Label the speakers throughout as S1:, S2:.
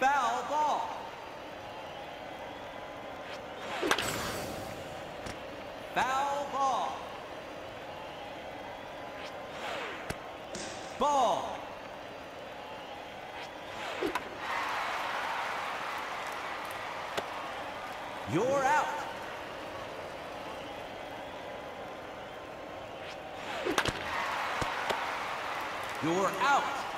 S1: Foul ball. Foul ball. Ball. You're out. You're out.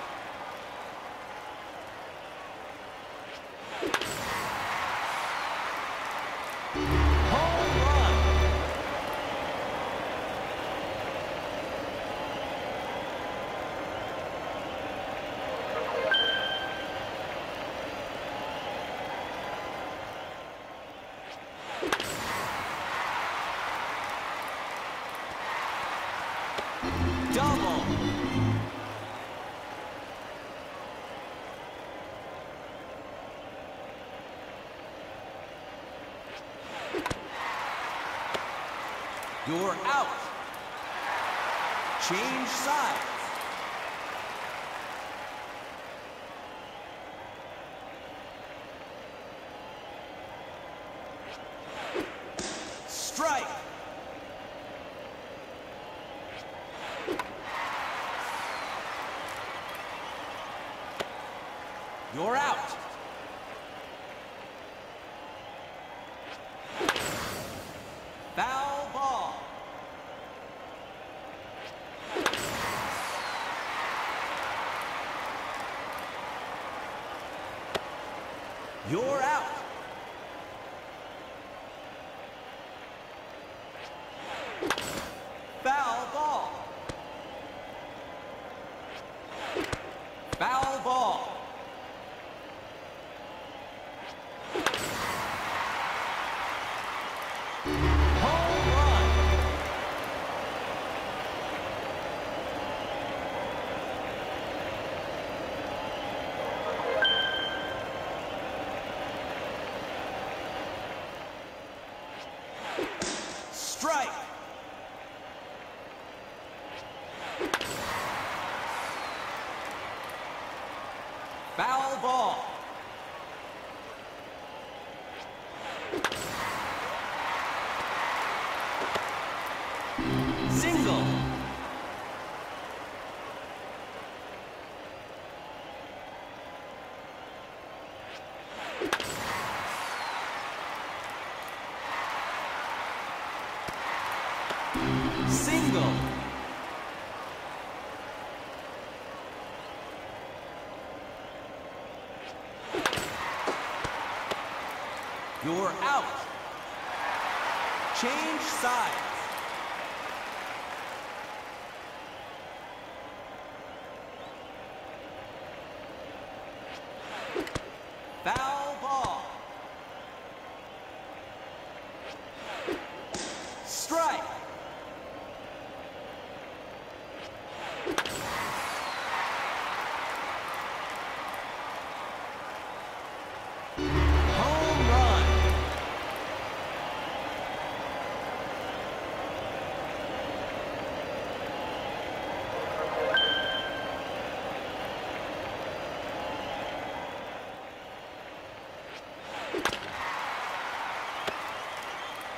S1: You're out. Change sides. Strike. You're out. Foul ball. You're out. Single. Single. You're out. Change sides.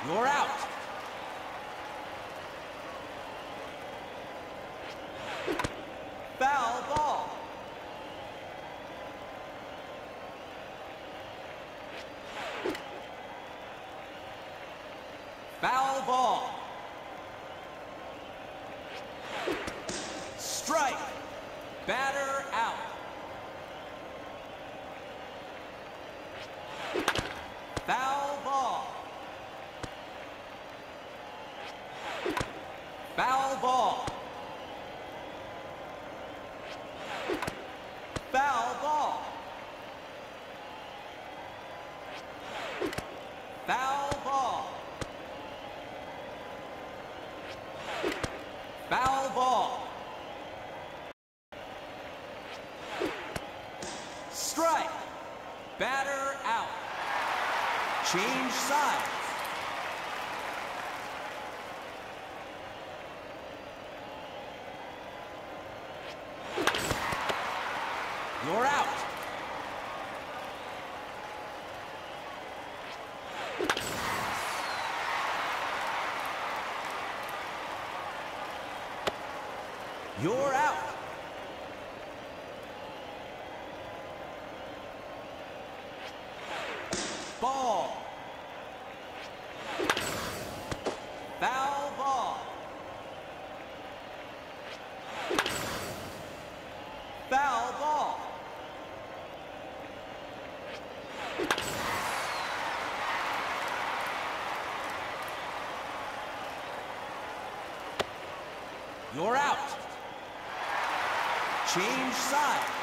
S1: You're out. Foul ball. Foul ball. Strike. Batter out. Foul ball. Foul ball. Foul ball. Foul ball. Foul ball. Strike. Batter out. Change sides. You're out. You're out. Ball. Foul ball. Foul ball. You're out. Change sides.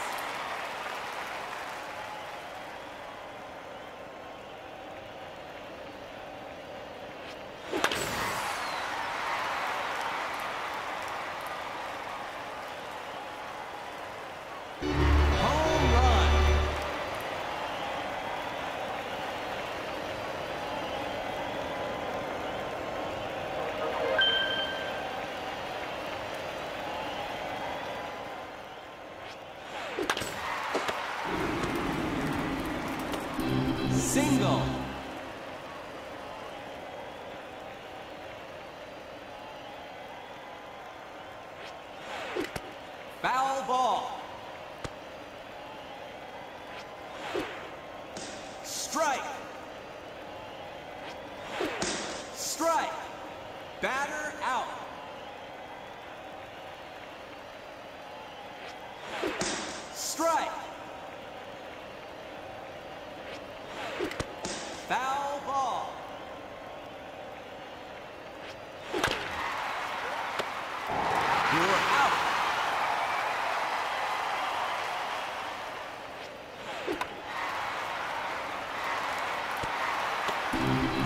S1: Single. Foul ball. Strike. Strike. Batter out. Strike. Foul ball. You're out.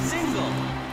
S1: Single.